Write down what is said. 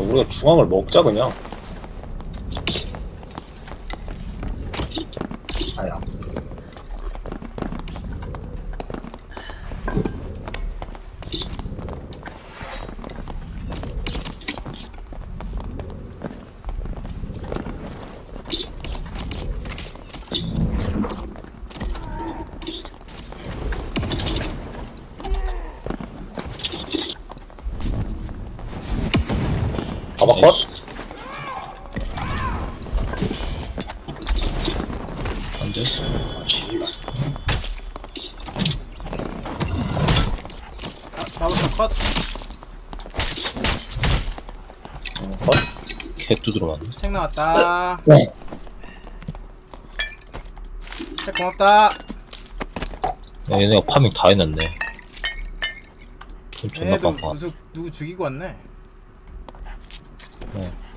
우리가 중앙을 먹자 그냥 아야. 가봐 컷 안돼 아, 나부터 컷. 어, 컷 캣도 들어왔네 책 나왔다. 네. 책 고맙다. 야, 얘네가 파밍 다 해놨네 좀 존나 얘도 깜빡 누구, 누구 죽이고 왔네. 어.